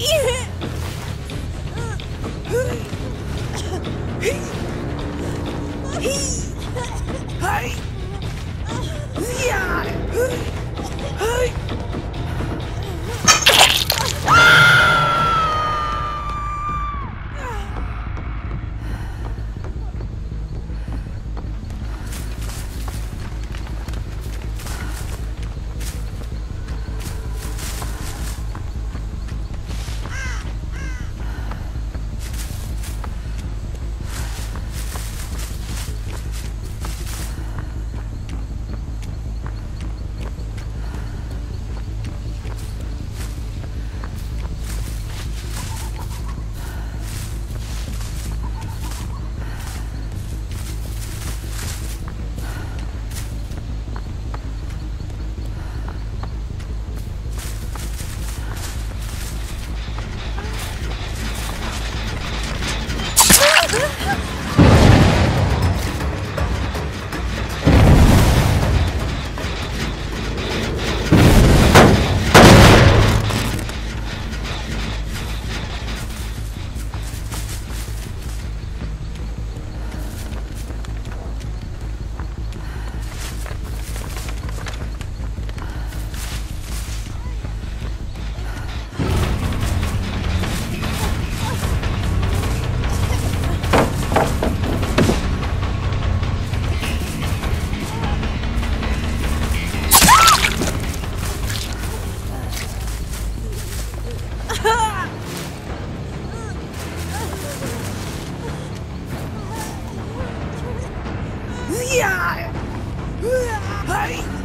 easy. Hey!